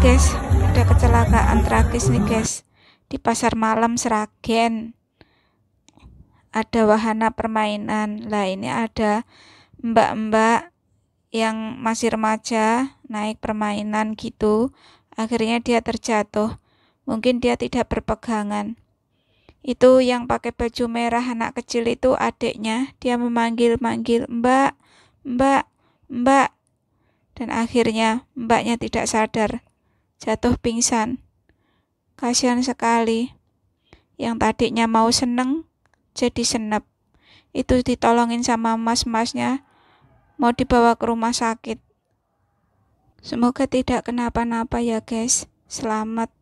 guys, ada kecelakaan tragis nih guys di pasar malam Seragen. Ada wahana permainan. Lah ini ada mbak-mbak yang masih remaja naik permainan gitu. Akhirnya dia terjatuh. Mungkin dia tidak berpegangan. Itu yang pakai baju merah anak kecil itu adiknya. Dia memanggil-manggil, "Mbak, Mbak, Mbak." Dan akhirnya mbaknya tidak sadar jatuh pingsan. Kasihan sekali. Yang tadinya mau seneng, jadi senep. Itu ditolongin sama mas-masnya, mau dibawa ke rumah sakit. Semoga tidak kenapa-napa ya guys. Selamat.